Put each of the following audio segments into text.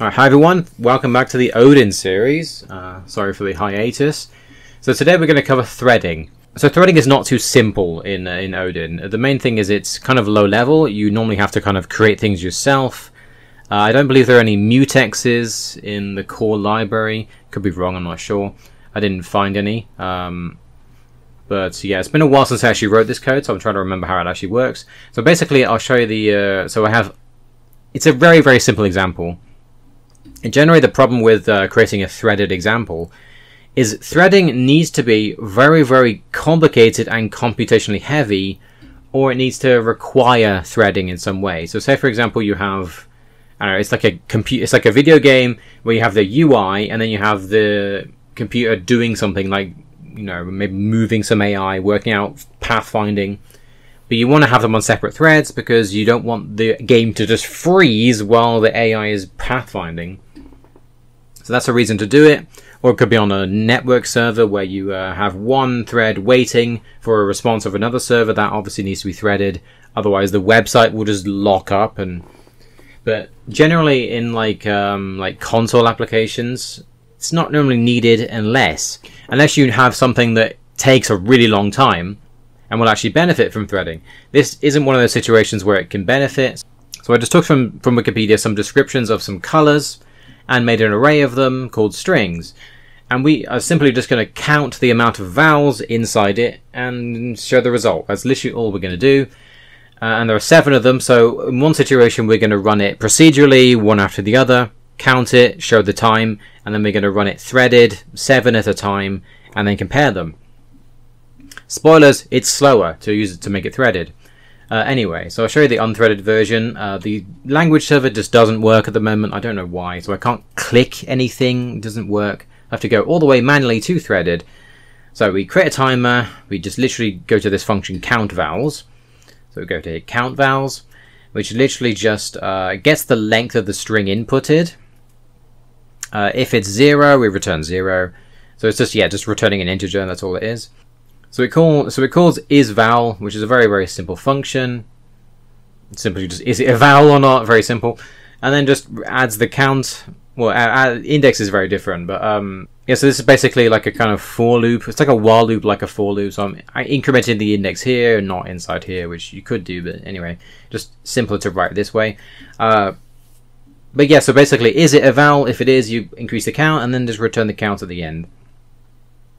Alright, hi everyone, welcome back to the Odin series. Uh, sorry for the hiatus. So today we're going to cover threading. So threading is not too simple in uh, in Odin. The main thing is it's kind of low level. You normally have to kind of create things yourself. Uh, I don't believe there are any mutexes in the core library. Could be wrong, I'm not sure. I didn't find any. Um, but yeah, it's been a while since I actually wrote this code, so I'm trying to remember how it actually works. So basically, I'll show you the. Uh, so I have. It's a very very simple example. Generally, the problem with uh, creating a threaded example is threading needs to be very, very complicated and computationally heavy, or it needs to require threading in some way. So, say for example, you have, I don't know, it's like a computer, it's like a video game where you have the UI and then you have the computer doing something like, you know, maybe moving some AI, working out pathfinding. But you want to have them on separate threads because you don't want the game to just freeze while the AI is pathfinding. So that's a reason to do it. Or it could be on a network server where you uh, have one thread waiting for a response of another server. That obviously needs to be threaded. Otherwise, the website will just lock up. And but generally, in like um, like console applications, it's not normally needed unless unless you have something that takes a really long time and will actually benefit from threading. This isn't one of those situations where it can benefit. So I just took from from Wikipedia some descriptions of some colors and made an array of them called strings. And we are simply just going to count the amount of vowels inside it and show the result. That's literally all we're going to do. Uh, and there are seven of them, so in one situation we're going to run it procedurally, one after the other, count it, show the time, and then we're going to run it threaded, seven at a time, and then compare them. Spoilers, it's slower to use it to make it threaded. Uh, anyway, so I'll show you the unthreaded version. Uh, the language server just doesn't work at the moment. I don't know why. So I can't click anything. It doesn't work. I have to go all the way manually to threaded. So we create a timer. We just literally go to this function count vowels. So we go to count vowels, which literally just uh, gets the length of the string inputted. Uh, if it's zero, we return zero. So it's just yeah, just returning an integer. That's all it is. So it call so it calls is vowel, which is a very very simple function. Simply just is it a vowel or not? Very simple, and then just adds the count. Well, uh, index is very different, but um, yeah. So this is basically like a kind of for loop. It's like a while loop, like a for loop. So I'm I incrementing the index here, not inside here, which you could do, but anyway, just simpler to write this way. Uh, but yeah, so basically, is it a vowel? If it is, you increase the count, and then just return the count at the end.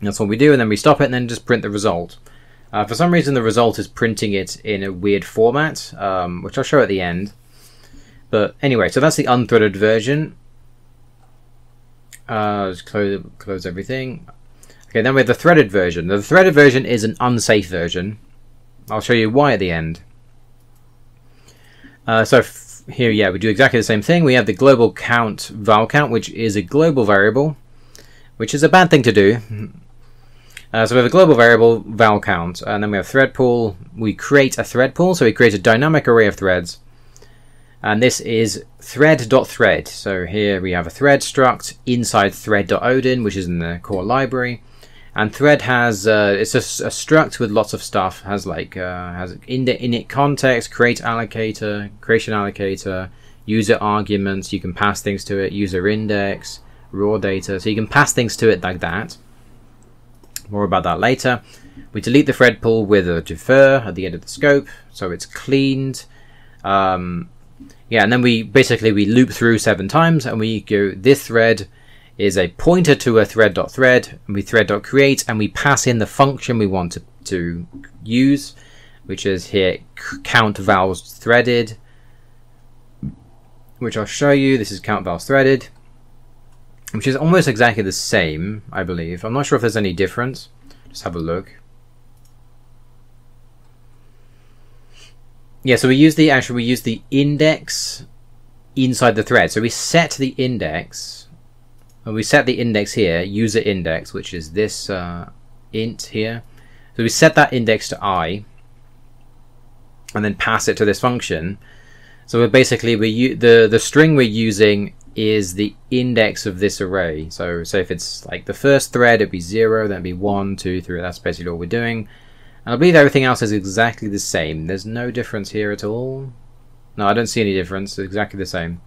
That's what we do, and then we stop it and then just print the result. Uh, for some reason, the result is printing it in a weird format, um, which I'll show at the end. But anyway, so that's the unthreaded version. Uh, just close, close everything. Okay, then we have the threaded version. The threaded version is an unsafe version. I'll show you why at the end. Uh, so here, yeah, we do exactly the same thing. We have the global count vowel count, which is a global variable, which is a bad thing to do. Uh, so we have a global variable vowel count, and then we have thread pool. We create a thread pool, so we create a dynamic array of threads. And this is thread.thread. So here we have a thread struct inside thread.odin, which is in the core library. And thread has uh, it's a, a, struct with lots of stuff. Has like uh, has init context, create allocator, creation allocator, user arguments. You can pass things to it. User index, raw data. So you can pass things to it like that. More about that later. We delete the thread pool with a defer at the end of the scope, so it's cleaned. Um, yeah, and then we basically we loop through seven times, and we go this thread is a pointer to a thread.thread, thread, and we thread.create, and we pass in the function we want to, to use, which is here count vowels threaded, which I'll show you. This is count vowels threaded which is almost exactly the same, I believe. I'm not sure if there's any difference. Just have a look. Yeah, so we use the actually we use the index inside the thread. So we set the index, and we set the index here, user index, which is this uh, int here. So we set that index to i, and then pass it to this function. So we're basically we the the string we're using is the index of this array. So, so if it's like the first thread, it'd be 0, then it'd be one, two, three. That's basically all we're doing. And I believe everything else is exactly the same. There's no difference here at all. No, I don't see any difference. It's exactly the same.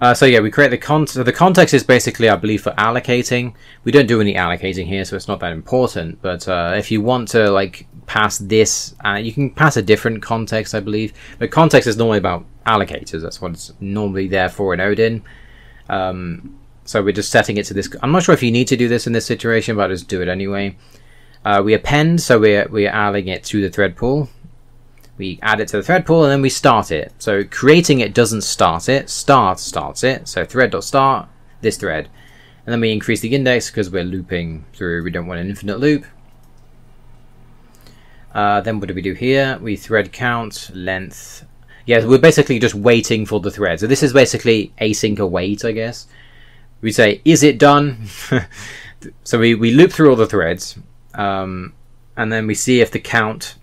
Uh, so yeah, we create the context. The context is basically, I believe, for allocating. We don't do any allocating here, so it's not that important. But uh, if you want to like pass this, uh, you can pass a different context, I believe. But context is normally about allocators. That's what it's normally there for in Odin. Um, so we're just setting it to this. I'm not sure if you need to do this in this situation, but I'll just do it anyway. Uh, we append, so we're we're adding it to the thread pool we add it to the thread pool and then we start it. So creating it doesn't start it, start starts it. So thread.start, this thread. And then we increase the index because we're looping through, we don't want an infinite loop. Uh, then what do we do here? We thread count, length. Yeah, we're basically just waiting for the thread. So this is basically async await, I guess. We say, is it done? so we, we loop through all the threads. Um, and then we see if the count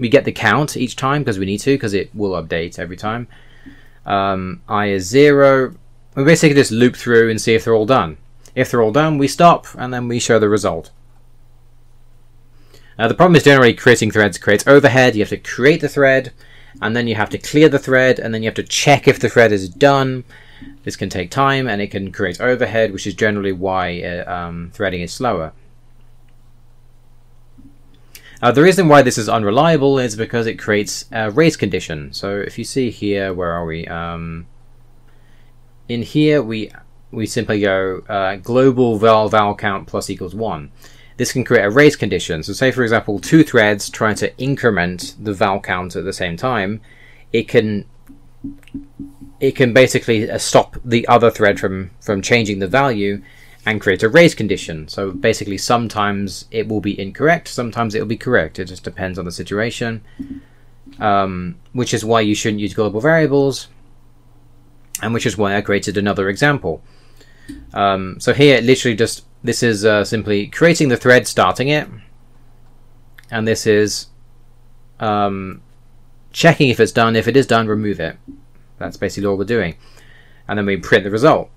we get the count each time because we need to because it will update every time. Um, i is zero. We basically just loop through and see if they're all done. If they're all done, we stop and then we show the result. Now the problem is generally creating threads creates overhead. You have to create the thread and then you have to clear the thread and then you have to check if the thread is done. This can take time and it can create overhead, which is generally why uh, um, threading is slower. Uh, the reason why this is unreliable is because it creates a race condition. So if you see here, where are we? Um, in here, we we simply go uh, global val val count plus equals one. This can create a race condition. So say for example, two threads trying to increment the val count at the same time, it can it can basically uh, stop the other thread from from changing the value and create a race condition. So basically, sometimes it will be incorrect, sometimes it will be correct. It just depends on the situation, um, which is why you shouldn't use global variables, and which is why I created another example. Um, so here, literally just this is uh, simply creating the thread, starting it, and this is um, checking if it's done. If it is done, remove it. That's basically all we're doing, and then we print the result.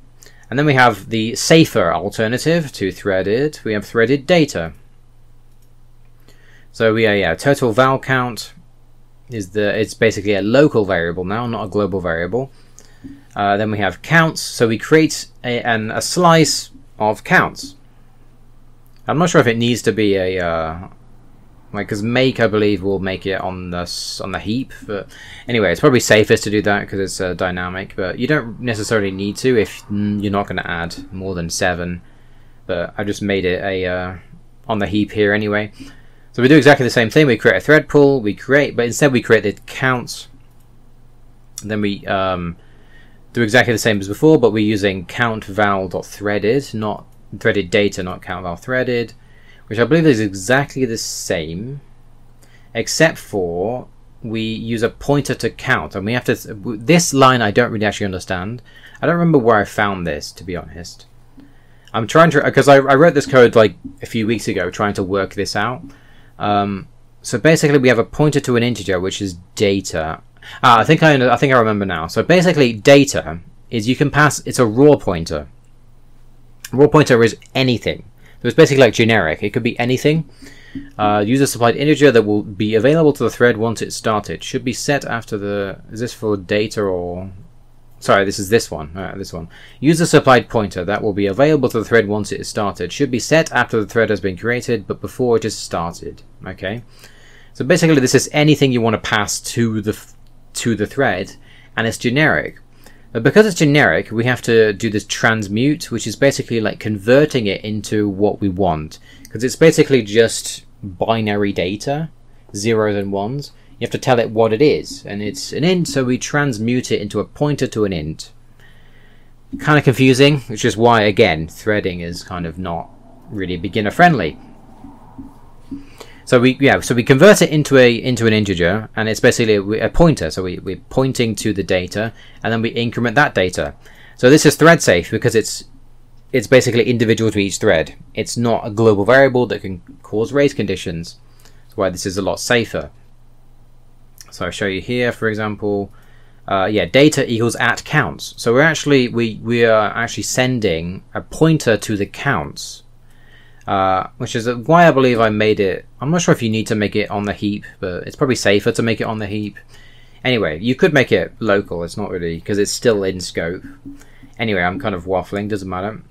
And then we have the safer alternative to threaded. We have threaded data. So we are yeah, total val count is the it's basically a local variable now, not a global variable. Uh, then we have counts. So we create a, an, a slice of counts. I'm not sure if it needs to be a uh, like, because make, I believe, will make it on the on the heap. But anyway, it's probably safest to do that because it's uh, dynamic. But you don't necessarily need to if you're not going to add more than seven. But I just made it a uh, on the heap here anyway. So we do exactly the same thing. We create a thread pool. We create, but instead we create the counts. Then we um, do exactly the same as before, but we're using count val.threaded, not threaded data, not count val threaded which I believe is exactly the same, except for we use a pointer to count, and we have to. This line I don't really actually understand. I don't remember where I found this, to be honest. I'm trying to because I, I wrote this code like a few weeks ago, trying to work this out. Um, so basically, we have a pointer to an integer, which is data. Ah, I think I I think I remember now. So basically, data is you can pass. It's a raw pointer. Raw pointer is anything. So it's basically like generic. It could be anything. Uh, user supplied integer that will be available to the thread once it's started. Should be set after the. Is this for data or? Sorry, this is this one. Uh, this one. User supplied pointer that will be available to the thread once it is started. Should be set after the thread has been created, but before it is started. Okay. So basically, this is anything you want to pass to the to the thread, and it's generic. But because it's generic, we have to do this transmute, which is basically like converting it into what we want. Because it's basically just binary data, zeros and ones. You have to tell it what it is, and it's an int, so we transmute it into a pointer to an int. Kind of confusing, which is why, again, threading is kind of not really beginner friendly. So we yeah, so we convert it into a into an integer, and it's basically a, pointer. So we, we're pointing to the data, and then we increment that data. So this is thread safe because it's it's basically individual to each thread. It's not a global variable that can cause race conditions. That's why this is a lot safer. So I'll show you here, for example, uh, yeah, data equals at counts. So we're actually we we are actually sending a pointer to the counts uh, which is why I believe I made it. I'm not sure if you need to make it on the heap, but it's probably safer to make it on the heap. Anyway, you could make it local. It's not really because it's still in scope. Anyway, I'm kind of waffling. Doesn't matter.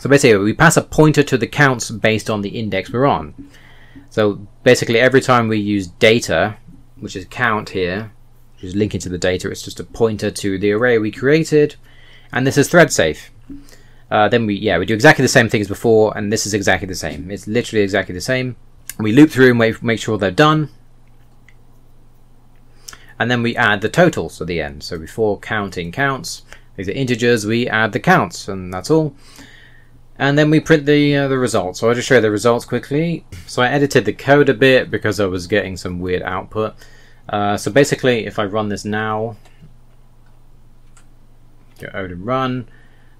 So basically, we pass a pointer to the counts based on the index we're on. So basically, every time we use data, which is count here, which is linking to the data, it's just a pointer to the array we created, and this is thread safe. Uh, then we, yeah, we do exactly the same thing as before, and this is exactly the same. It's literally exactly the same. We loop through and make sure they're done, and then we add the totals at the end. So before counting counts, these are integers, we add the counts, and that's all and then we print the uh, the results. So I'll just show you the results quickly. So I edited the code a bit because I was getting some weird output. Uh, so basically, if I run this now, go Odin run,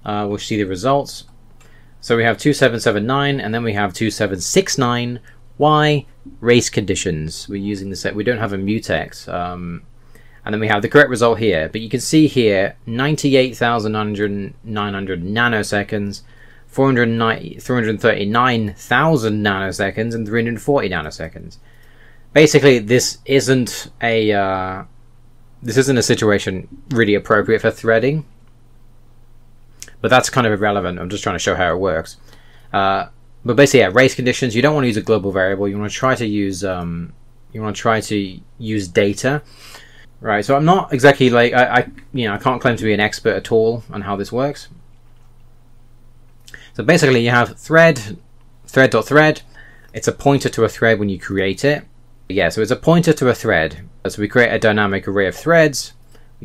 uh, we'll see the results. So we have 2779, and then we have 2769. Why? Race conditions. We're using the set. We don't have a mutex. Um, and then we have the correct result here. But you can see here, 98,900 nanoseconds 339,000 nanoseconds and 340 nanoseconds. Basically, this isn't a uh, this isn't a situation really appropriate for threading, but that's kind of irrelevant. I'm just trying to show how it works. Uh, but basically, yeah, race conditions. You don't want to use a global variable. You want to try to use um, you want to try to use data, right? So I'm not exactly like I, I you know I can't claim to be an expert at all on how this works. So basically you have thread, thread.thread. .thread. It's a pointer to a thread when you create it. Yeah, so it's a pointer to a thread. So we create a dynamic array of threads.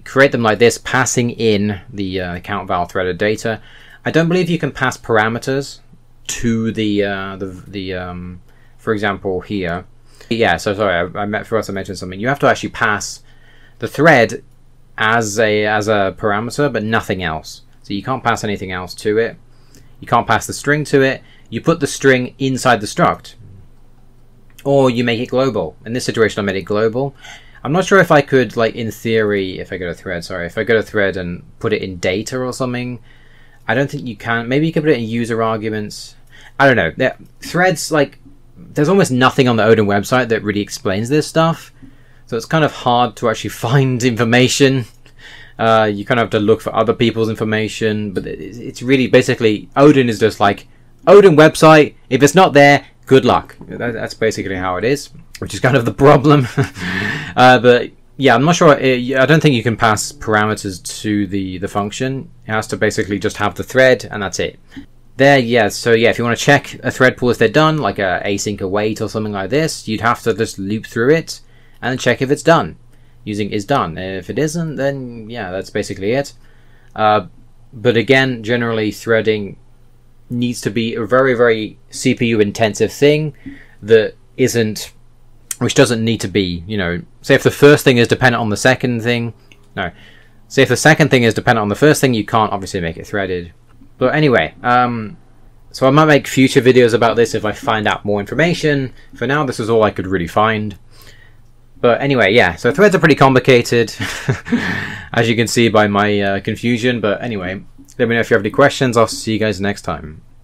Create them like this, passing in the uh, count val threaded data. I don't believe you can pass parameters to the uh, the the um, for example here. Yeah, so sorry, I, I forgot to mention something. You have to actually pass the thread as a as a parameter, but nothing else. So you can't pass anything else to it. You can't pass the string to it. You put the string inside the struct. Or you make it global. In this situation, I made it global. I'm not sure if I could, like, in theory, if I go to thread, sorry, if I go to thread and put it in data or something, I don't think you can. Maybe you could put it in user arguments. I don't know. There, threads, like, there's almost nothing on the Odin website that really explains this stuff. So it's kind of hard to actually find information uh, you kind of have to look for other people's information, but it's really basically Odin is just like Odin website. If it's not there, good luck. That's basically how it is, which is kind of the problem. uh, but yeah, I'm not sure. It, I don't think you can pass parameters to the the function. It has to basically just have the thread, and that's it. There, yeah. So yeah, if you want to check a thread pool if they're done, like a async await or something like this, you'd have to just loop through it and check if it's done using is done. If it isn't, then yeah, that's basically it. Uh, but again, generally threading needs to be a very, very CPU intensive thing that isn't, which doesn't need to be, you know, say if the first thing is dependent on the second thing, no. Say if the second thing is dependent on the first thing, you can't obviously make it threaded. But anyway, um, so I might make future videos about this if I find out more information. For now, this is all I could really find. But anyway, yeah, so threads are pretty complicated, as you can see by my uh, confusion. But anyway, let me know if you have any questions. I'll see you guys next time.